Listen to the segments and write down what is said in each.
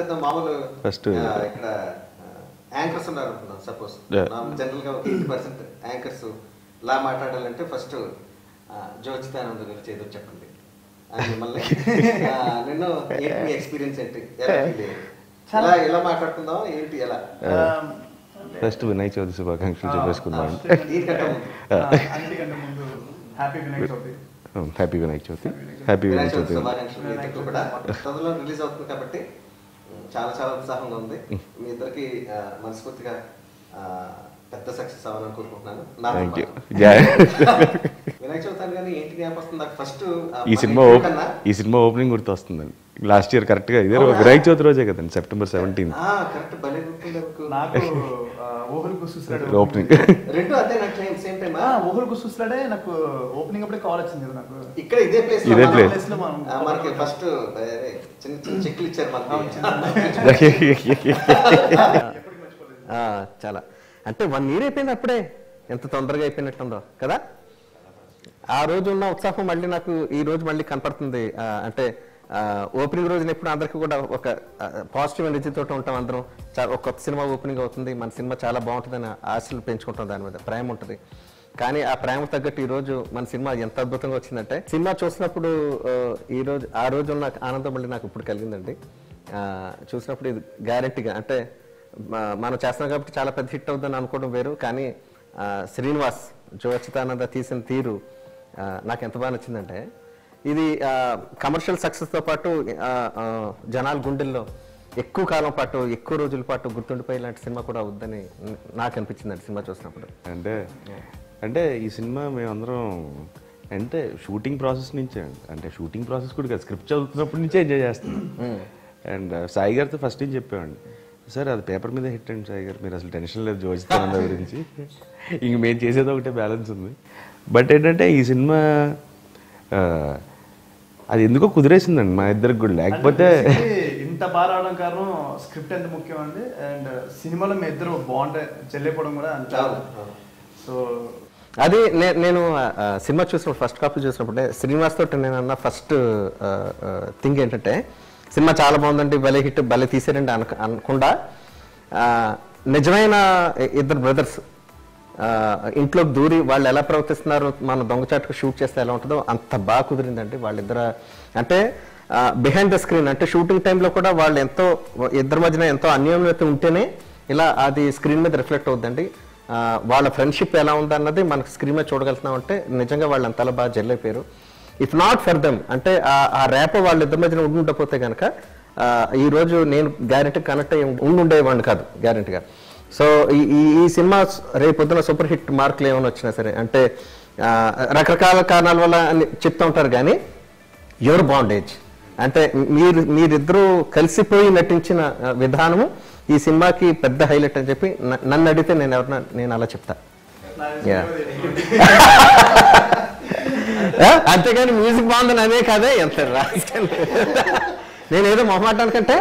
చేద్దాం మామూలు ఆ, ఇక్కడ యాంకర్స్ ఉన్నారు అనుకుందాం సపోజ్. జనరల్గా ఒక ఎయిటీ పర్సెంట్ యాంకర్స్ లా మాట్లాడాలంటే ఫస్ట్ జోచితానంద గురించి ఏదో చెప్పండి. మిమ్మల్ని ఆ, నిన్ను ఏంటి ఎక్స్పీరియన్స్ ఏంటి? ఎలా? ఎలా మాట్లాడుకుందాం? ఏంటి ఎలా? ఫస్ట్ వినాయక చవితి శుభాకాంక్షలు ముందు. Happy Vinayaka Chavithi. Happy Vinayaka Chavithi. Happy Vinayaka Chavithi release అవుతుంది కాబట్టి చాలా చాలా ఉత్సాహంగా ఉంది. మీ ఇద్దరికి మనస్ఫూర్తిగా పెద్ద సక్సెస్ అవ్వాలని కోరుకుంటున్నాను. వినాయక చవితి అనగానే ఏంటి జ్ఞాపకం ఫస్ట్ ఈ సినిమా ఈ సినిమా ఓపెనింగ్ గుర్తొస్తుందండి. లాస్ట్ ఇయర్ కరెక్ట్గా ఇదే రోజు వినాయక చవితి రోజే కదండి సెప్టెంబర్ సెవెంటీన్ కరెక్ట్ భలే గుర్తుంది నాకు. నాకు గుసూసలాడే ఓపెనింగ్ రెండు అదే నాకు టైం సేమ్ టైం ఆ, ఊహలు గుసూసలాడే నాకు ఓపెనింగ్ అప్పుడే కాల్ వచ్చింది నాకు. ఇక్కడ ఇదే ప్లేస్ ఇదే place. place లో మనం మనకి ఫస్ట్ చిన్న చిన్న చెక్లు ఇచ్చారు మనకి. చాలా. అంటే వన్ ఇయర్ అయిపోయింది అప్పుడే. ఎంత తొందరగా అయిపోయినట్టుందో కదా? ఆ రోజు ఉన్న ఉత్సాహం మళ్ళీ నాకు ఈ రోజు మళ్ళీ కనపడుతుంది. ఆ, అంటే ఓపెనింగ్ రోజున ఎప్పుడు అందరికీ కూడా ఒక పాజిటివ్ ఎనర్జీతో ఉంటాం అందరం. చాలా ఒక కొత్త సినిమా ఓపెనింగ్ అవుతుంది. మన సినిమా చాలా బాగుంటుందని ఆశలు పెంచుకుంటాం దాని మీద. ప్రేమ ఉంటుంది. కానీ ఆ ప్రేమ తగ్గట్టు ఈ రోజు మన సినిమా ఎంత అద్భుతంగా వచ్చిందంటే సినిమా చూసినప్పుడు ఈరోజు ఈ రోజు ఆ రోజు ఉన్న ఆనందం మళ్ళీ నాకు ఇప్పుడు కలిగిందండి. చూసినప్పుడు ఇది గ్యారెంటీగా అంటే మనం చేస్తున్నాం కాబట్టి చాలా పెద్ద హిట్ అవుతుందని అనుకోవడం వేరు. కానీ శ్రీనివాస్ జోచితానంద తీసిన తీరు నాకు ఎంత బాగా నచ్చిందంటే ఇది కమర్షియల్ సక్సెస్తో పాటు జనాల గుండెల్లో ఎక్కువ కాలం పాటు ఎక్కువ రోజుల పాటు గుర్తుండిపోయే ఇలాంటి సినిమా కూడా అవుద్దని నాకు అనిపించింది సినిమా చూసినప్పుడు. అంటే అంటే ఈ సినిమా మేమందరం అంటే షూటింగ్ ప్రాసెస్ నుంచే అండి. అంటే షూటింగ్ ప్రాసెస్ కూడా కాదు స్క్రిప్ట్ చదువుతున్నప్పటి నుంచే ఎంజాయ్ చేస్తున్నాం. అండ్ సాయి గారితో ఫస్ట్ ఏం చెప్పేవాడిని సార్ అది పేపర్ మీద హిట్ అండి సాయి గారు మీరు అసలు టెన్షన్ లేదు జోజిస్తానంద గురించి. ఇంక మేము చేసేది ఒకటే బ్యాలెన్స్ ఉంది. బట్ ఏంటంటే ఈ సినిమా అది ఎందుకో కుదిరేసిందండి మా ఇద్దరికి కూడా. లేకపోతే ఇంత బాగా రావడం కారణం స్క్రిప్ట్ ఎంత ముఖ్యం అండి? అండ్ సినిమాలో మీ ఇద్దరు బాగుంటే చెల్లిపోవడం కూడా అంత. సో అది నేను సినిమా చూసినప్పుడు ఫస్ట్ కాపీ చూసినప్పుడే శ్రీనివాస్ తోటి నేను అన్న ఫస్ట్ థింగ్ ఏంటంటే సినిమా చాలా బాగుందండి భలే హిట్ భలే తీసారండి అనక అనకుండా ఆ, నిజమైన ఇద్దరు బ్రదర్స్ ఇంట్లోకి దూరి వాళ్ళు ఎలా ప్రవర్తిస్తున్నారు మన దొంగచాటుకు షూట్ చేస్తే ఎలా ఉంటుందో అంత బాగా కుదిరిందండి వాళ్ళిద్దరు. అంటే బిహైండ్ ద స్క్రీన్ అంటే షూటింగ్ టైంలో కూడా వాళ్ళు ఎంతో ఇద్దరి మధ్యన ఎంతో అన్యోన్యత ఉంటేనే ఇలా అది స్క్రీన్ మీద రిఫ్లెక్ట్ అవుద్దండి. వాళ్ళ ఫ్రెండ్షిప్ ఎలా ఉందన్నది మనకు స్క్రీన్ మీద చూడగలుగుతున్నాం అంటే నిజంగా వాళ్ళు అంతలా బాగా జల్లైపోయారు ఇఫ్ నాట్ ఫర్ దెమ్ అంటే ఆ- ఆ ర్యాప్ వాళ్ళిద్దరి మధ్యన ఉండి ఉండకపోతే కనుక ఈరోజు నేను గ్యారెంటీ కనెక్ట్ అయ్యి ఉండి ఉండేవాడిని కాదు గ్యారెంటీగా సో ఈ ఈ- సినిమా రేపు పొద్దున సూపర్ హిట్ మార్కులు ఏమైనా వచ్చినా సరే అంటే రకరకాల కారణాల వల్ల అని చెప్తూ ఉంటారు కానీ యువర్ బాండేజ్ అంటే మీరు మీరిద్దరూ కలిసిపోయి నటించిన విధానము ఈ సినిమాకి పెద్ద హైలైట్ అని చెప్పి నన్ను అడిగితే నేను ఎవరన్నా నేను అలా చెప్తా. అంతేగాని మ్యూజిక్ బాగుందని అనే కాదే ఎంత రాస్తాను నేను ఏదో మొహమాటానికంటే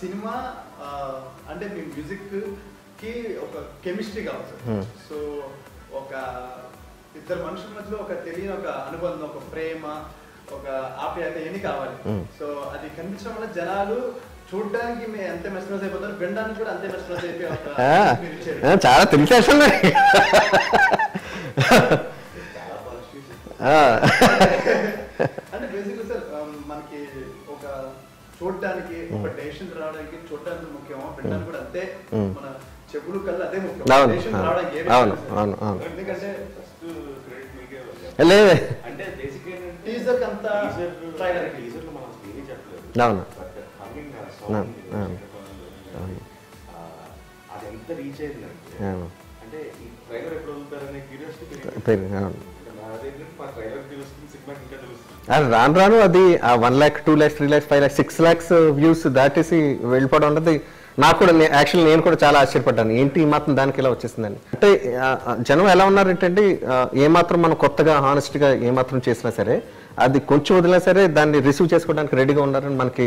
సినిమా కి ఒక కెమిస్ట్రీ కావాలి సార్. సో ఒక ఇద్దరు మనుషుల మధ్యలో ఒక తెలియని ఒక అనుబంధం ఒక ప్రేమ ఒక ఆప్యాయత ఎన్ని కావాలి. సో అది కనిపించడం వల్ల జనాలు చూడడానికి మేము ఎంత మెస్మరైజ్ అయిపోతారు వినడానికి కూడా అంతే మెస్మరైజ్ అయిపోయి చాలా తెలిసేస్తుంది అంటే బేసిక్గా సార్ మనకి ఒక చూడడానికి ఒక డెసిషన్ రావడానికి చూడడానికి ముఖ్యం వినడానికి కూడా అంతే. మన అదే ముఖ్యం. అవును, అవును, అవును, అవును, అవును. ఎందుకంటే లేదు అంటే బేసిక్ ఏంటంటే టీజర్ అంత ట్రైలర్ టీజర్లో మనం ఏమీ చెప్పలేదు. అవును. అవును, అవును. అది ఎంత రీచ్ అయిందంటే అవును. అంటే ఈ ట్రైలర్ ఎప్పుడు వదులుతారనే క్యూరియాసిటీ పెరిగి- అవును. నాదేంటంటే మా ట్రైలర్ తెలుస్తుంది సినిమా ఇంకా తెలుస్తుంది. అది రాను రాను అది one lakh two lakhs three lakhs five lakhs six lakhs views దాటేసి వెళ్ళిపోవడం అన్నది నాకు కూడా యాక్చువల్లీ నేను కూడా చాలా ఆశ్చర్యపడ్డాను. ఏంటి ఈ మాత్రం దానికి ఇలా వచ్చేసిందని? అంటే జనం ఎలా ఉన్నారంటే ఆ, ఏ మాత్రం మనం కొత్తగా హానెస్ట్గా ఏ మాత్రం చేసినా సరే అది కొంచెం వదిలినా సరే దాన్ని రిసీవ్ చేసుకోవడానికి రెడీగా ఉన్నారని మనకి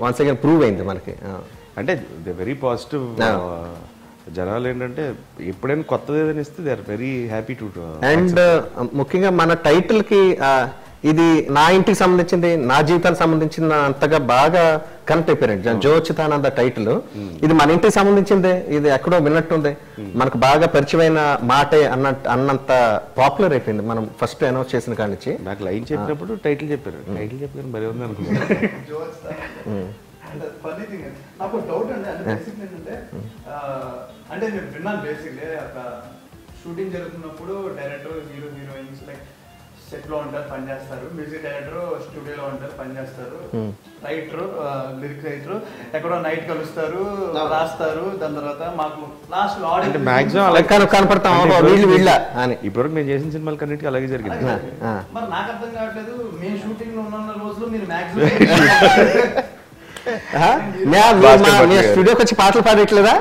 వన్స్ అగైన్ ప్రూవ్ అయింది మనకి. అంటే ద వెరీ పాజిటివ్ జనాలు ఏంటంటే ఎప్పుడైనా కొత్తది ఏదైనా ఇస్తే they are very happy to and ముఖ్యంగా మన టైటిల్కి ఆ, ఇది నా ఇంటికి సంబంధించింది నా జీవితానికి సంబంధించిన అంతగా బాగా కనెక్ట్ అయిపోయారండి. జోచితానంద టైటిల్. ఇది మన ఇంటికి సంబంధించిందే ఇది ఎక్కడో విన్నట్టుంది. మనకు బాగా పరిచయమైన మాటే అన్న అన్నంత పాపులర్ అయిపోయింది. మనం ఫస్ట్ అనౌన్స్ చేసిన కాడి నుంచి. నాకు లైన్ చెప్పినప్పుడు టైటిల్ చెప్పారు. టైటిల్ చెప్పారు భలే ఉంది అనుకున్నాను అంటే ఫన్నీ థింగ్ నాకు డౌట్ అండి. అంటే బేసిక్ ఏంటంటే ఆ, అంటే నేను విన్నాను బేసిక్లీ ఒక షూటింగ్ జరుగుతున్నప్పుడు డైరెక్టర్ హీరో హీరోయిన్స్ లైక్ సెట్లో ఉంటారు పని చేస్తారు. మ్యూజిక్ డైరెక్టర్ స్టూడియోలో ఉంటారు పని చేస్తారు. రైటర్ లిరిక్ రైటర్ ఎక్కడో నైట్ కలుస్తారు రాస్తారు. దాని తర్వాత మాకు లాస్ట్ అంటే ఆడియో మాక్సిమం అలా కను- కనపడతాం. అంటే "ఓ, ఇప్పుడు వీళ్ళు వీళ్ళ అని. ఇప్పటివరకు నేను చేసిన సినిమాలు కన్నిటికీ అలాగే జరిగింది. మరి నాకు అర్థం కావట్లేదు. మేము షూటింగ్లో ఉన్న రోజులు మీరు మాక్సిమం. స్టూడియోకి వచ్చి పాటలు పాడట్లేదా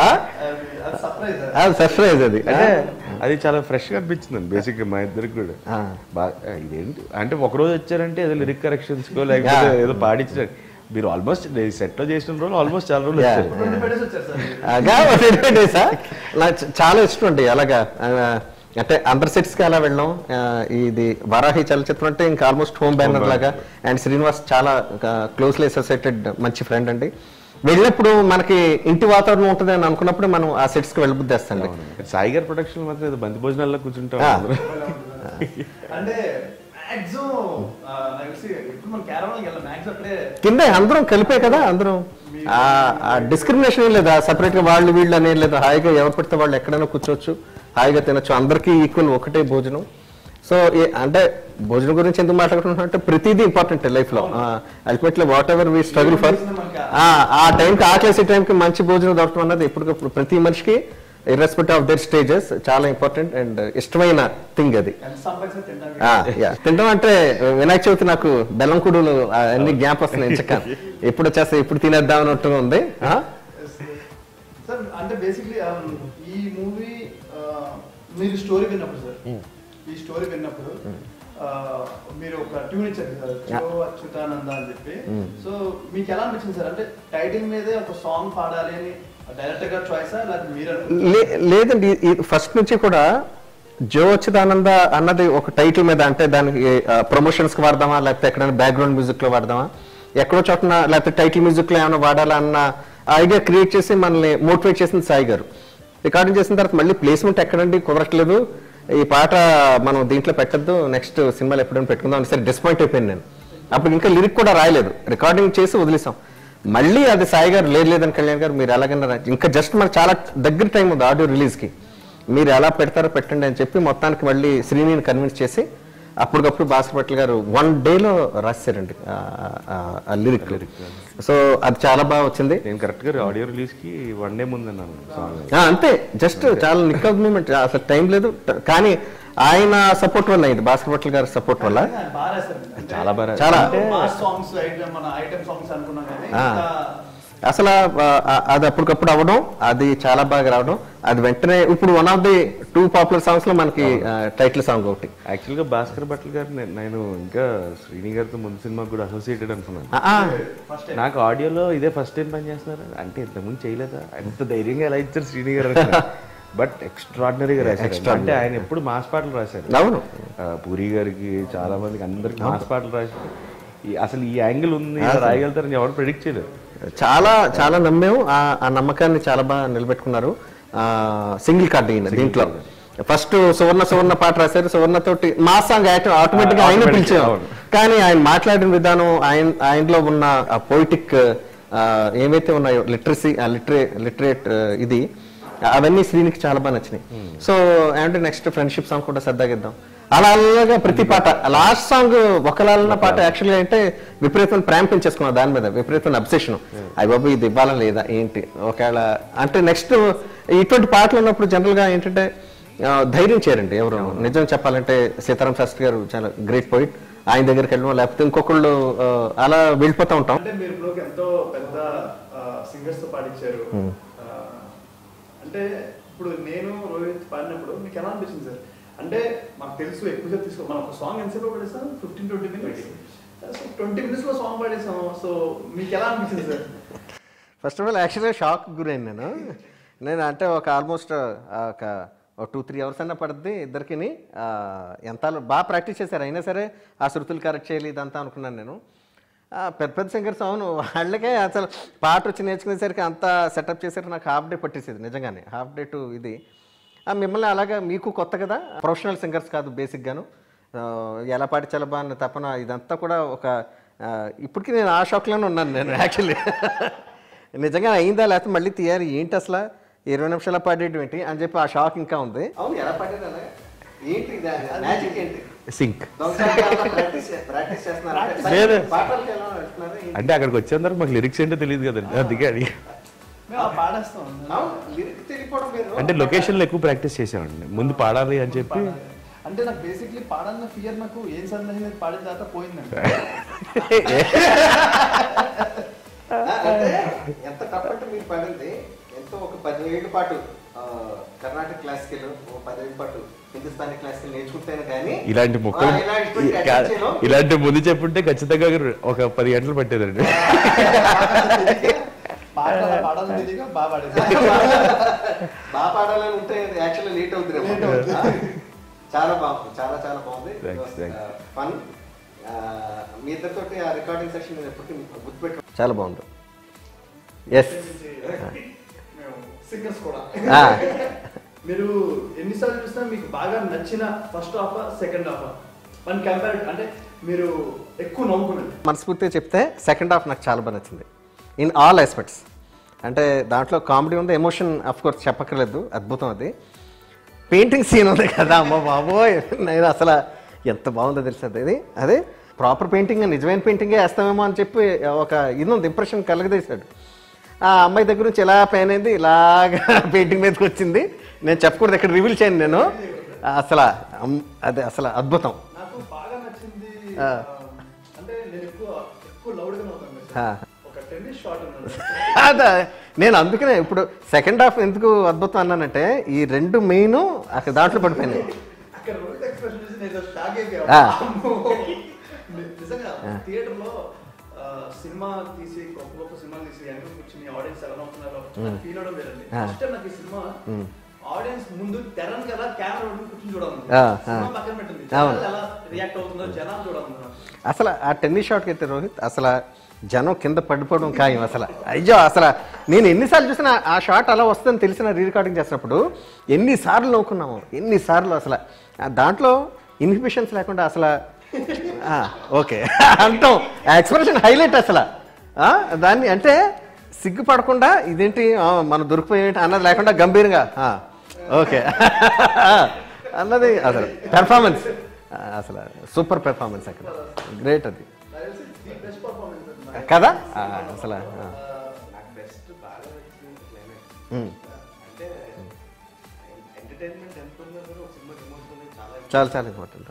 ఆ? అది సర్ప్రైజ్ అది. సర్ప్రైజ్ అది. అంటే అది చాలా ఫ్రెష్గా అనిపించింది బేసిక్గా మా ఇద్దరికి కూడా. బాగా ఇదేంటి? అంటే ఒక రోజు వచ్చారంటే ఏదో లిరిక్ కరెక్షన్స్ లేకపోతే. ఏదో పాడించారు మీరు ఆల్మోస్ట్ సెట్లో చేసిన రోజు ఆల్మోస్ట్ చాలా రోజులు నాకు చాలా ఇష్టం అండి అలాగా. అంటే అందరి సెట్స్కి అలా వెళ్ళాం ఆ, ఇది వరాహి చలచిత్రం అంటే ఇంకా ఆల్మోస్ట్ హోమ్ బ్యానర్ లాగా. అండ్ శ్రీనివాస్ చాలా క్లోజ్లీ అసోసియేటెడ్ మంచి ఫ్రెండ్ అండి. వెళ్ళినప్పుడు మనకి ఇంటి వాతావరణం ఉంటుంది అని అనుకున్నప్పుడు మనం ఆ సెట్స్కి వెళ్ళబుద్దేస్తండి సాయి గారి ప్రొడక్షన్ మాత్రం ఏదో బంతి భోజనాల్లో కూర్చుంటాం. అంటే కింద అందరం కలిపే కదా అందరం. ఆ డిస్క్రిమినేషన్ ఏం లేదా సపరేట్గా వాళ్ళు వీళ్ళు అనేది లేదు. హాయిగా ఎవరు పడితే వాళ్ళు ఎక్కడైనా కూర్చోవచ్చు. హాయిగా తినొచ్చు. అందరికీ ఈక్వల్ ఒకటే భోజనం. సో అంటే భోజనం గురించి ఎందుకు మాట్లాడుకుంటున్నాం అంటే ప్రతిదీ ఇంపార్టెంట్ లైఫ్లో. Ultimately what we struggle for ఆ టైంకి ఆకలేసే టైంకి మంచి భోజనం దొరకడం అన్నది ఎప్పటికప్పుడు ప్రతి మనిషికి ఇర్రెస్పెక్ట్ ఆఫ్ దర్ స్టేజెస్ చాలా ఇంపార్టెంట్ అండ్ ఇష్టమైన థింగ్ అది. తింటాం అంటే వినాయక చవితి నాకు బెల్లం కుడులు అన్ని జ్ఞాప వస్తున్నాయి ఎంచక్క. ఎప్పుడు వచ్చేస్తే ఎప్పుడు తినేద్దాం అన్నట్టుగా ఉంది. అంటే బేసిక్లీ ఈ మూవీ మీరు స్టోరీ విన్నప్పుడు సార్ ఈ స్టోరీ విన్నప్పుడు మీరు ఒక ట్యూన్ ఇచ్చారు సార్ చో అచ్యుతానంద అని చెప్పి. సో మీకు ఎలా అనిపించింది సార్? అంటే టైటిల్ మీదే ఒక సాంగ్ పాడాలి అని లేదండి. ఫస్ట్ నుంచి కూడా జో వచ్చిదానంద అన్నది ఒక టైటిల్ మీద అంటే దానికి ప్రమోషన్స్కి వాడదామా? లేకపోతే ఎక్కడైనా బ్యాక్గ్రౌండ్ మ్యూజిక్లో వాడదామా? ఎక్కడో చోటన లేకపోతే టైటిల్ మ్యూజిక్లో ఏమైనా వాడాలా అన్న ఐడియా క్రియేట్ చేసి మనల్ని మోటివేట్ చేసింది సాయి గారు. రికార్డింగ్ చేసిన తర్వాత మళ్ళీ ప్లేస్మెంట్ ఎక్కడండి కుదరట్లేదు. ఈ పాట మనం దీంట్లో పెట్టద్దు నెక్స్ట్ సినిమాలు ఎప్పుడైనా పెట్టుకుందాం అని సరే డిసప్పాయింట్ అయిపోయాను నేను. అప్పుడు ఇంకా లిరిక్ కూడా రాయలేదు. రికార్డింగ్ చేసి వదిలేసాం మళ్ళీ అది సాయి గారు లేదు లేదని కళ్యాణ్ గారు మీరు ఎలాగైనా ఇంకా జస్ట్ మనకు చాలా దగ్గర టైం ఉంది ఆడియో రిలీజ్కి మీరు ఎలా పెడతారో పెట్టండి అని చెప్పి మొత్తానికి మళ్ళీ శ్రీనిని కన్విన్స్ చేసి అప్పటికప్పుడు భాస్కర్ భట్ల గారు వన్ డేలో రాశారండి. ఆ లిరిక్ సో అది చాలా బాగా వచ్చింది. నేను కరెక్ట్గా ఆడియో రిలీజ్కి వన్ డే ముందు అంతే. జస్ట్ చాలా నిక్ మూమెంట్ అసలు టైం లేదు. కానీ ఆయన సపోర్ట్ వల్ల అయింది. భాస్కర్ భట్ల గారి సపోర్ట్ వల్ల. చాలా బాగా. చాలా. సాంగ్స్ ఐటమ్ సాంగ్స్ అనుకున్నాం కానీ ఆ. ఇంకా అసలు అది అప్పటికప్పుడు అవ్వడం అది చాలా బాగా రావడం. అది వెంటనే ఇప్పుడు one of the two popular సాంగ్స్లో మనకి టైటిల్ సాంగ్ ఒకటి. యాక్చువల్గా భాస్కర్ భట్ల గారు నేను ఇంకా శ్రీని గారితో ముందు సినిమాకి కూడా అసోసియేటెడ్ అనుకున్నాను. నాకు ఆడియోలో ఇదే ఫస్ట్ టైం పని చేస్తున్నారు. అంటే ఇంతకుముందు చేయలేదా? ఎంత ధైర్యంగా ఎలా ఇచ్చారు శ్రీని గారు బట్ ఎక్స్ట్రాడినరీగా రాశారు. అంటే ఆయన ఎప్పుడు మాస్ పాటలు రాశారు. అవును. పూరి గారికి చాలా మందికి అందరికి మాస్ పాటలు రాశారు. అసలు ఈ యాంగిల్ ఉంది రాయగలుగుతారని ఎవరు ప్రెడిక్ట్ చేయలేదు. చాలా చాలా నమ్మాము. ఆ ఆ నమ్మకాన్ని చాలా బాగా నిలబెట్టుకున్నారు. సింగిల్ కార్డ్ ఈయన దీంట్లో. ఫస్ట్ సువర్ణ సువర్ణ పాట రాశారు. సువర్ణ తోటి మా సాంగ్ ఆటోమేటిక్గా ఆయన Automatic, పిలిచాం అవును. కానీ ఆయన మాట్లాడిన విధానం ఆయన ఆయనలో ఉన్న ఆ పోయిటిక్ ఏవైతే ఉన్నాయో లిటరసీ ఆ లిటరే లిటరేట్ ఇది అవన్నీ శ్రీనికి చాలా బాగా నచ్చినాయి. సో అంటే నెక్స్ట్ ఫ్రెండ్షిప్ సాంగ్ కూడా సర్దాగిద్దాం అలా అలాగా ప్రతి పాట. లాస్ట్ సాంగ్ ఒకలాలన్న పాట యాక్చువల్గా అంటే విపరీతమైన ప్రేమ పెంచేసుకున్నాం దాని మీద విపరీతమైన అబ్సెషన్ అయ్యి బాబు ఇది ఇవ్వాలా లేదా? ఏంటి? ఒకవేళ అంటే నెక్స్ట్ ఇటువంటి పాటలు ఉన్నప్పుడు జనరల్గా ఏంటంటే ధైర్యం చేయరండి ఎవరు. నిజం చెప్పాలంటే సీతారాం శాస్త్రి గారు చాలా గ్రేట్ పోయిట్ ఆయన దగ్గరికి వెళ్ళడం లేకపోతే ఇంకొకళ్ళు అలా వెళ్ళిపోతూ ఉంటాం. అంటే మీరు ఇప్పుడు ఎంతో పెద్ద సింగర్స్తో పాడించారు. ఆ, అంటే ఇప్పుడు నేను రోహిత్ పాడినప్పుడు మీకు ఎలా అనిపించింది సార్? అంటే మాకు తెలుసు ఎక్కువసేపు తీసుకో మనం ఒక సాంగ్ ఎంతసేపు పాడేసాం fifteen twenty minutes so twenty మినిట్స్లో సాంగ్ పాడేసాం సో మీకు ఎలా అనిపించింది సార్? ఫస్ట్ ఆఫ్ ఆల్ యాక్చువల్గా షాక్ గురైన నేను. నేను అంటే ఒక ఆల్మోస్ట్ ఒక ఒక టూ త్రీ అవర్స్ అన్నా పడుద్ది ఇద్దరికి ఎంత బాగా ప్రాక్టీస్ చేశారు. అయినా సరే ఆ శృతులు కరెక్ట్ చేయాలి ఇదంతా అనుకున్నాను నేను. ఆ, పెద్ద పెద్ద సింగర్స్ అవును. వాళ్ళకే అసలు పాట వచ్చి నేర్చుకునేసరికి అంతా సెటప్ చేసరికి నాకు హాఫ్ డే పట్టేసేది నిజంగానే. హాఫ్ డే టు ఇది. మిమ్మల్ని అలాగా మీకు కొత్త కదా? ప్రొఫెషనల్ సింగర్స్ కాదు బేసిక్గాను ఎలా పాటించాలి బా అన్న తపన ఇదంతా కూడా ఒక ఇప్పటికీ నేను ఆ షాక్లోనే ఉన్నాను నేను యాక్చువల్లీ నిజంగా అయిందా లేకపోతే మళ్ళీ తీయాలి? ఏంటి అసలు? ఇరవై నిమిషాల పాడేయడం ఏంటి? అని చెప్పి ఆ షాక్ ఇంకా ఉంది. అవును ఎలా పడ్డది అలాగా ఏంటి? మ్యాజిక్ ఏంటి సింక్ ప్రాక్టీస్ ప్రాక్టీస్ చేస్తున్నారు? లేదు. అంటే అక్కడికి వచ్చేంత వరకు మాకు లిరిక్స్ ఏంటో తెలియదు కదండి. అందుకే అడిగా అంటే లొకేషన్లో ఎక్కువ ప్రాక్టీస్ చేసామండి ముందు పాడాలి అని చెప్పి అంటే నాకు బేసిక్లీ పాడాలన్న ఫియర్ నాకు ఏం సందేహం లేదు పాడిన తర్వాత పోయిందండి ఎంత టఫ్ అంటే మీరు పడింది ఎంతో ఒక పదివేల పాటు కర్ణాటక క్లాసికల్ ఒక పదివేల పాటు హిందుస్థానీ క్లాసికల్ నేర్చుకుంటేనే కానీ ఇలాంటి మొక్కలు ఇలాంటి ముందు చెప్పుంటే ఖచ్చితంగా ఒక పది గంటలు పట్టేదండి బాగా పాడాలని ఉంటే యాక్చువల్లీ లేట్ అవుతుంది. చాలా బాగుంది చాలా చాలా బాగుంది. ఫన్ మీ ఇద్దరితోటి ఆ రికార్డింగ్ సెషన్ ఎప్పటికీ గుర్తుపెట్టు చాలా బాగుంది. ఎస్ మేము సింగర్స్ కూడా. మీరు ఎన్నిసార్లు చూసినా మీకు బాగా నచ్చిన first half second half one compare అంటే మీరు ఎక్కువ నవ్వుకున్నది. మనస్ఫూర్తిగా చెప్తే సెకండ్ హాఫ్ నాకు చాలా బాగా నచ్చింది. ఇన్ ఆల్ ఆస్పెక్ట్స్ అంటే దాంట్లో కామెడీ ఉంది ఎమోషన్ కోర్స్ చెప్పక్కర్లేదు అద్భుతం అది. పెయింటింగ్ సీన్ ఉంది కదా అమ్మ బాబోయ్. నేను అసలు ఎంత బాగుందో తెలుసు అది? అదే ప్రాపర్ పెయింటింగ్ నిజమైన పెయింటింగే వేస్తామేమో అని చెప్పి ఒక ఇది ఉంది ఇంప్రెషన్ కలగదీశాడు ఆ అమ్మాయి దగ్గర నుంచి ఇలా పెయిన్ అయింది ఇలాగా పెయింటింగ్ మీదకి వచ్చింది. నేను చెప్పకూడదు ఇక్కడ రివీల్ చేయను నేను. అసలు అదే అసలు అద్భుతం. అంటే నేను ఎక్కువ ఎక్కువ అదే నేను అందుకనే ఇప్పుడు సెకండ్ హాఫ్ ఎందుకు అద్భుతం అన్నానంటే ఈ రెండు మెయిన్ అక్కడ దాంట్లో పడిపోయినాయి. అక్కడ రోహిత్ ఎక్స్ప్రెషన్ చూసి నేను షాక్ ఆ. అయిపోయాను నిజంగా థియేటర్లో ఆ, సినిమా తీసి గొప్ప గొప్ప సినిమాలు తీసి వెనక కూర్చుని ఆడియన్స్ ఎలా నవ్వుతున్నారో ఫీల్ అవడం లేదండి. ఆ. ఫస్ట్ టైం నాకు ఈ సినిమా ఆడియన్స్ ముందు తెరను కదా కెమెరా కూర్చుని. పక్కన పెట్టింది ఎలా రియాక్ట్ అవుతుందో జనాలు అసలు ఆ టెన్నిస్ షాట్కి అయితే రోహిత్ అసలు జనం కింద పడిపోవడం ఖాయం అసలు. అయ్యో అసలు నేను ఎన్నిసార్లు చూసినా ఆ షాట్ అలా వస్తుందని తెలిసిన రీ రికార్డింగ్ చేసినప్పుడు ఎన్నిసార్లు నవ్వుకున్నాము. ఎన్నిసార్లు అసలు. దాంట్లో ఇన్హిబిషన్స్ లేకుండా అసలు ఓకే. అంటాం. ఎక్స్ప్రెషన్ హైలైట్ అసలు. దాన్ని అంటే సిగ్గుపడకుండా ఇదేంటి మనం దొరికిపోయేంటి అన్నది లేకుండా గంభీరంగా ఓకే. అన్నది అసలు పెర్ఫార్మెన్స్ అసలు సూపర్ పెర్ఫార్మెన్స్ అక్కడ. గ్రేట్ అది. కదా? అసలు చాలా చాలా ఇంపార్టెంట్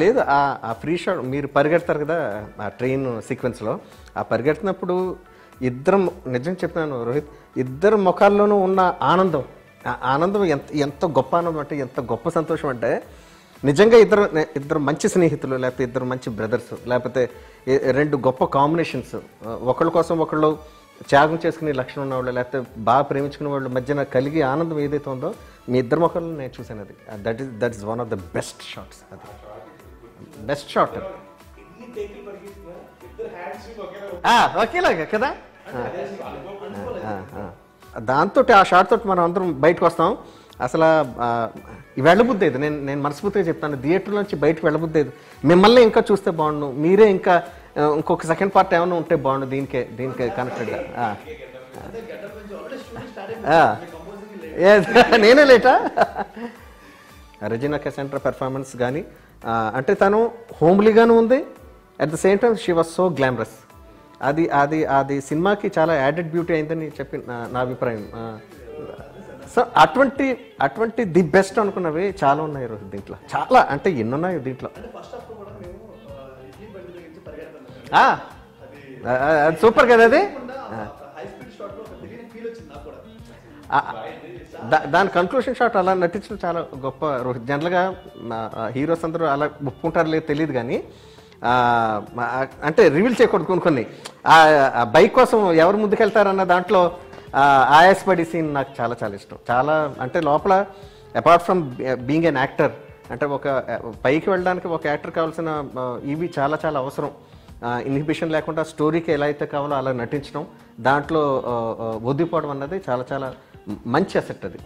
లేదు ఆ ఫ్రీ షాట్ మీరు పరిగెడతారు కదా ఆ ట్రైన్ సీక్వెన్స్లో ఆ పరిగెడుతున్నప్పుడు ఇద్దరు నిజం చెప్తున్నాను రోహిత్ ఇద్దరు ముఖాల్లోనూ ఉన్న ఆనందం ఆ ఆనందం ఎంత ఎంత గొప్ప ఆనందం అంటే ఎంత గొప్ప సంతోషం అంటే నిజంగా ఇద్దరు ఇద్దరు మంచి స్నేహితులు లేకపోతే ఇద్దరు మంచి బ్రదర్స్ లేకపోతే రెండు గొప్ప కాంబినేషన్స్ ఒకళ్ళ కోసం ఒకళ్ళు త్యాగం చేసుకునే లక్షణం ఉన్నవాళ్ళు లేకపోతే బాగా ప్రేమించుకునే వాళ్ళ మధ్యన కలిగి ఆనందం ఏదైతే ఉందో మీ ఇద్దరు ముఖాలను నేను చూశాను అది. That is that is one of the best shots అది. బెస్ట్ షాట్ ఒకేలాగా కదా. దాంతో ఆ. షాట్ తోటి మనం అందరం బయటకు వస్తాం. అసలు వెళ్ళబుద్ధి ఇది నేను నేను మనస్ఫూర్తిగా చెప్తాను. థియేటర్ నుంచి బయటకు వెళ్ళబుద్ధి ఇది మిమ్మల్ని ఇంకా చూస్తే బాగుండు. మీరే ఇంకా ఇంకొక సెకండ్ పార్ట్ ఏమైనా ఉంటే బాగుండు దీనికే దీనికే కనెక్టెడ్గా నేనే లేటా? రెజినా సెంటర్ పెర్ఫార్మెన్స్ కానీ అంటే తను హోమ్లీగాను ఉంది. At the same time she was so glamorous అది అది అది సినిమాకి చాలా యాడెడ్ బ్యూటీ అయిందని చెప్పి నా- అభిప్రాయం. సో అటువంటి అటువంటి ది బెస్ట్ అనుకున్నవి చాలా ఉన్నాయి ఈరోజు దీంట్లో. చాలా అంటే ఎన్ని ఉన్నాయి దీంట్లో సూపర్ కదా అది? దా- దాని కన్క్లూషన్ షాట్ అలా నటించడం చాలా గొప్ప రోహిత్. జనరల్గా హీరోస్ అందరూ అలా ఒప్పుకుంటారు లేదు తెలియదు కానీ అంటే రివీల్ చేయకూడదు కొన్ని కొన్ని. ఆ బైక్ కోసం ఎవరు ముందుకెళ్తారన్న దాంట్లో ఆయాసపడి సీన్ నాకు చాలా చాలా ఇష్టం. చాలా అంటే లోపల apart from being an actor అంటే ఒక పైకి వెళ్ళడానికి ఒక యాక్టర్ కావాల్సిన ఇవి చాలా చాలా అవసరం. ఇన్హిబిషన్ లేకుండా స్టోరీకి ఎలా అయితే కావాలో అలా నటించడం దాంట్లో ఆ, అన్నది చాలా చాలా మంచి అసెట్ అది.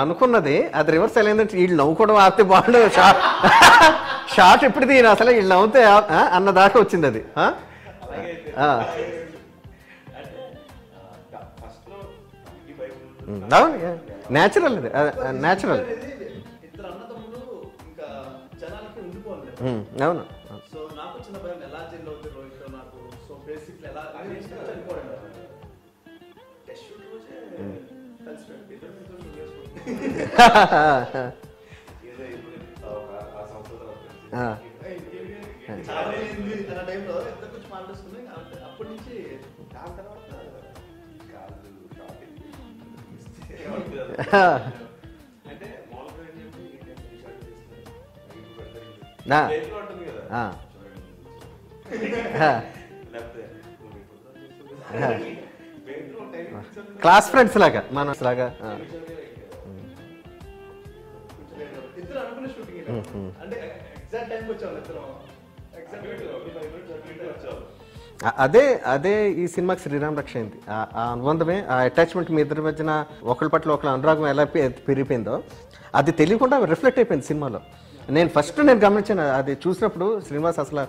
అనుకున్నది అది రివర్స్ అయిందంటే వీళ్ళు నవ్వుకోవడం ఆపితే బాగుండు. షార్ట్ షార్ట్ ఎప్పుడు తీయను అసలు వీళ్ళు నవ్వుతే అన్న దాకా వచ్చింది అది. ఆ? అలాగే అయితే ఆ. అంటే ఫస్ట్లో ఈ బైబుల్ ఉమ్, అవును న్యాచురల్ అది న్యాచురల్ అవును. సో నాకు వచ్చిన భయం ఎలా జైల్లో అవుతుంది రోహిత్ నాకు? సో బేసిక్ ఎలా చనిపోయాడు. టెస్ట్ రోజే టైంలో? కొంచెం అప్పటి నుంచి దాని తర్వాత ఎగ్జాక్ట్ టైంకి వచ్చాము ఇద్దరం ఎగ్జాక్ట్ ఆ- అదే అదే ఈ సినిమాకి శ్రీరామ్ రక్ష అయింది. ఆ అనుబంధమే ఆ అటాచ్మెంట్ మీ ఇద్దరి మధ్యన ఒకరి పట్ల ఒకరి అనురాగం ఎలా పెరిగిపోయిందో అది తెలియకుండా రిఫ్లెక్ట్ అయిపోయింది సినిమాలో. నేను ఫస్ట్ నేను గమనించాను అది చూసినప్పుడు శ్రీనివాస్ అసలు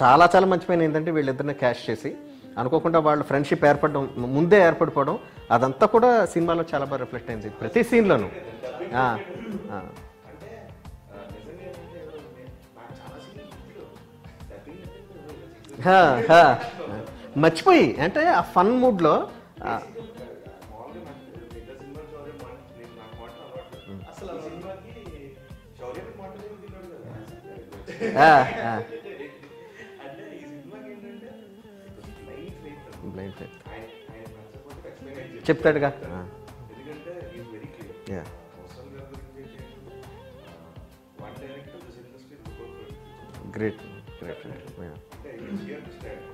చాలా చాలా మంచి పని ఏంటంటే వీళ్ళిద్దరిని క్యాష్ చేసి అనుకోకుండా వాళ్ళు ఫ్రెండ్షిప్ ఏర్పడడం ముందే ఏర్పడిపోవడం అదంతా కూడా సినిమాలో చాలా బాగా రిఫ్లెక్ట్ అయింది. ప్రతి సీన్లోనూ మర్చిపోయి అంటే ఆ ఫన్ మూడ్లో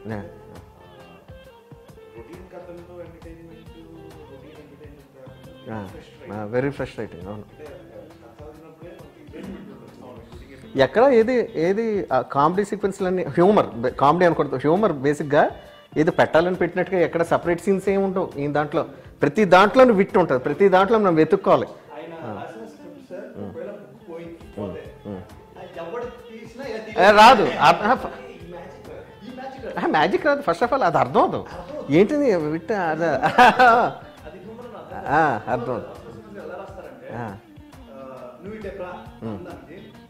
స్టాండ్ రొటీన్ కథలతో entertainment routine entertainment very fresh writing అవును. ఎక్కడ ఏది ఏది కామెడీ సీక్వెన్స్లన్నీ హ్యూమర్ కామెడీ అనకూడదు హ్యూమర్ బేసిక్గా ఏది పెట్టాలని పెట్టినట్టుగా ఎక్కడ సపరేట్ సీన్స్ ఏమి ఉండవు ఈ దాంట్లో. ప్రతి దాంట్లోనూ విట్ ఉంటుంది ప్రతి దాంట్లో మనం వెతుక్కోవాలి. రాదు. మ్యాజిక్ రాదు ఫస్ట్ ఆఫ్ ఆల్ అది అర్థం అవుతుంది ఏంటిది? విట్ అది. అర్థం ఆ,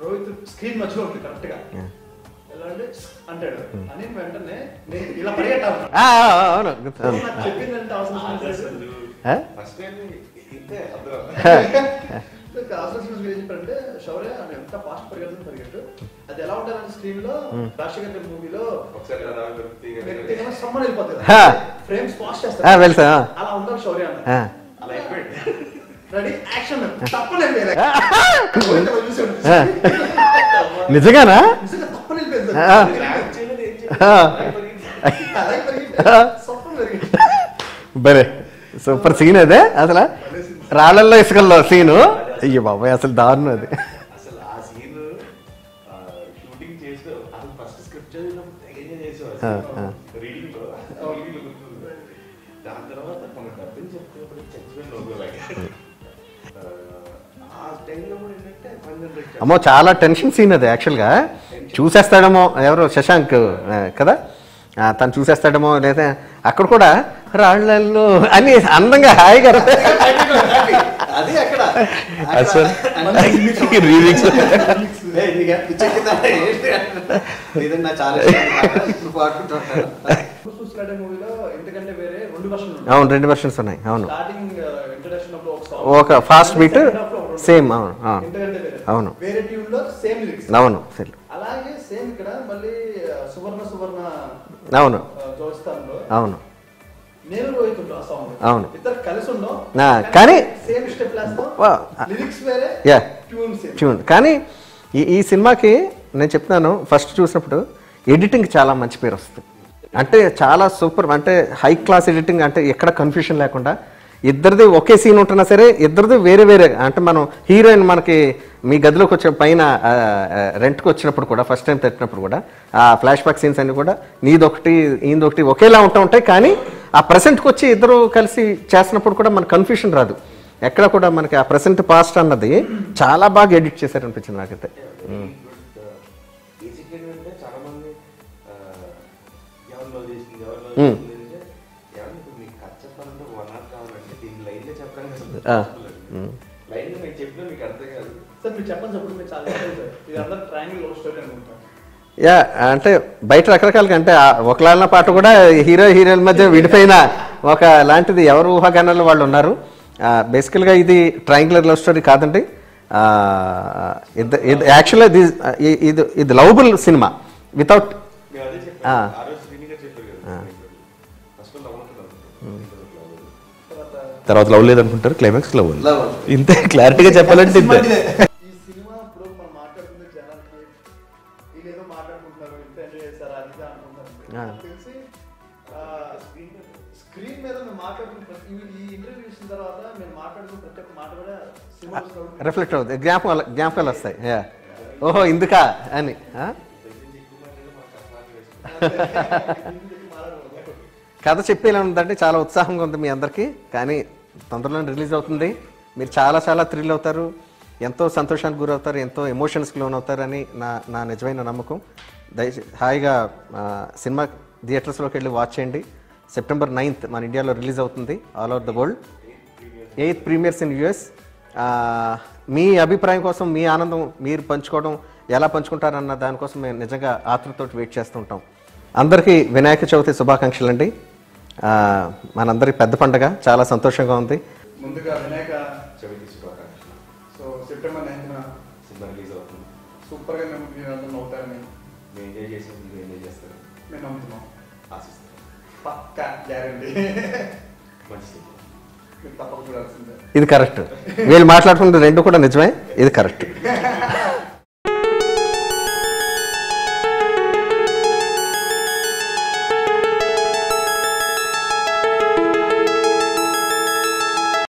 రోహిత్ స్క్రీన్ మధ్యలో కరెక్ట్గా ఎలా అంటే అంటాడు. అని వెంటనే నేను ఇలా పరిగెట్టాను ఆ, ఆ, అవును. గుర్తు- అవును. నాకు చెప్పిందంటే అవసరం లేదు. ఆ? ఫస్ట్ టైం ఇంతే అందరం ఇంకా అవసరం గురించి ఏం చెప్పారంటే శౌర్య ఆయన ఎంత ఫాస్ట్ పరిగెడుతుంది పరిగెట్టు. అది ఎలా ఉండాలంటే స్క్రీన్లో రాజశేఖర్ గారి మూవీలో ఒకసారి వెళ్ళిపోతుంది. ఫ్రేమ్స్ పాస్ట్ ఆ, చేస్తారు. అలా ఉండాలి శౌర్య అన్న. అలా అయిపోయింది. రెడీ యాక్షన్ ఆ. నిజంగానా? నిజంగా. బరే సూపర్ సీన్ అదే అసలు. రాళ్ళల్లో ఇసుకల్లో సీను. అయ్యో బాబాయ్ అసలు దారుణం అది. అసలు ఆ సీన్ షూటింగ్ చేస్తూ అసలు ఫస్ట్ స్క్రిప్ట్ చదివినప్పుడు తెగ ఎంజాయ్ ఆ, ఆ. చేసేవాడు రీడింగ్లో రీడింగ్లో గుర్తుంది. దాని తర్వాత మన డబ్బింగ్ చెప్తే చచ్చిపోయిన లోగోలాగా ఆ టైంలో కూడా ఏంటంటే వన్ హండ్రెడ్ అమ్మో చాలా టెన్షన్ సీన్ అది యాక్చువల్గా చూసేస్తాడేమో ఎవరు శశాంక్ కదా? తను చూసేస్తాడేమో లేదా అక్కడ కూడా రాళ్ళల్లో అని అందంగా హాయిగా అది అక్కడ. అసలు రీమిక్స్ చాలా. ఇప్పుడు పాడుకుంటుంటాను అవును రెండు వెర్షన్స్ ఉన్నాయి. అవును. స్టార్టింగ్ ఇంట్రడక్షన్ అప్పుడు ఒక ఒక రెండు. same, అవును. అవును. వేరే. ట్యూన్లో సేమ్ లిరిక్స్ అవును సరే అలాగే సేమ్ ఇక్కడ మళ్ళీ ఆ, సువర్ణ సువర్ణ అవును. జోస్తాన్లో అవును. అవును. కానీ- సేమ్ ట్యూన్ కానీ ఈ ఈ సినిమాకి నేను చెప్తున్నాను ఫస్ట్ చూసినప్పుడు ఎడిటింగ్ చాలా మంచి పేరు వస్తుంది. అంటే చాలా సూపర్ అంటే హై క్లాస్ ఎడిటింగ్ అంటే ఎక్కడ కన్ఫ్యూషన్ లేకుండా ఇద్దరిది ఒకే సీన్ ఉంటున్నా సరే ఇద్దరిది వేరే వేరే. అంటే మనం హీరోయిన్ మనకి మీ గదిలోకి వచ్చే పైన రెంట్కి వచ్చినప్పుడు కూడా ఫస్ట్ టైం పెట్టినప్పుడు కూడా ఆ ఫ్లాష్ బ్యాక్ సీన్స్ అన్ని కూడా నీదొకటి ఈయనదొకటి ఒకేలా ఉంటూ ఉంటాయి. కానీ ఆ ప్రజెంట్కి వచ్చి ఇద్దరు కలిసి చేస్తున్నప్పుడు కూడా మన కన్ఫ్యూషన్ రాదు. ఎక్కడ కూడా మనకి ఆ ప్రెసెంట్ పాస్ట్ అన్నది చాలా బాగా ఎడిట్ చేశారు అనిపించింది నాకైతే చాలా మంది చెప్పడానికి. లైన్లో మీకు చెప్పినా మీకు అర్థం కాదు. సార్ మీరు చెప్పండి చెప్పండి మీరు చాలా చెప్పండి సార్. ఇది అందరూ ట్రయాంగిల్ లవ్ స్టోరీ అనుకుంటాం యా అంటే బయట రకరకాలుగా అంటే ఒకలాన్న పాట కూడా హీరో హీరోయిన్ మధ్య విడిపోయిన ఒక లాంటిది. ఎవరు ఊహాగానాలు వాళ్ళు ఉన్నారు. బేసికల్గా ఇది ట్రయాంగులర్ లవ్ స్టోరీ కాదండి. ఇది యాక్చువల్గా ఇది ఇది ఇది లవబుల్ సినిమా. వితౌట్ తర్వాత మేము మాట్లాడుతున్న ప్రతి ఒక్క మాట కూడా సినిమా రిఫ్లెక్ట్ అవుతుంది. జ్ఞాపకాలు జ్ఞాపకాలు వస్తాయి. యా. ఓహో ఇందుకా అని ఆ? కథ చెప్పేలా ఉందంటే చాలా ఉత్సాహంగా ఉంది మీ అందరికీ కానీ తొందరలోనే రిలీజ్ అవుతుంది. మీరు చాలా చాలా థ్రిల్ అవుతారు. ఎంతో సంతోషానికి గురవుతారు. ఎంతో ఎమోషన్స్కి లోన్ అవుతారని నా నా నిజమైన నమ్మకం. దయచేసి హాయిగా సినిమా థియేటర్స్లోకి వెళ్ళి వాచ్ చేయండి. సెప్టెంబర్ నైన్త్ మన ఇండియాలో రిలీజ్ అవుతుంది. All over the world. Eighth premieres in US. మీ అభిప్రాయం కోసం మీ ఆనందం మీరు పంచుకోవడం ఎలా పంచుకుంటారన్న దానికోసం మేము నిజంగా ఆతృతోటి వెయిట్ చేస్తుంటాం అందరికీ వినాయక చవితి శుభాకాంక్షలు అండి మనందరి పెద్ద పండగ. చాలా సంతోషంగా ఉంది. ముందుగా వినాయక సో సెప్టెంబర్ నైన్త్న సినిమా రిలీజ్ అవుతుంది. సూపర్గా మేము మీరు అందరూ నవ్వుతారని మేము ఎంజాయ్ చేసి మీరు ఎంజాయ్ చేస్తారు? మేము నమ్ముతున్నాం. ఆశిస్తాం పక్కా గ్యారంటీ. మంచి సినిమా. ఇది కరెక్ట్. వీళ్ళు మాట్లాడుకున్న రెండు కూడా నిజమే. ఇది కరెక్ట్.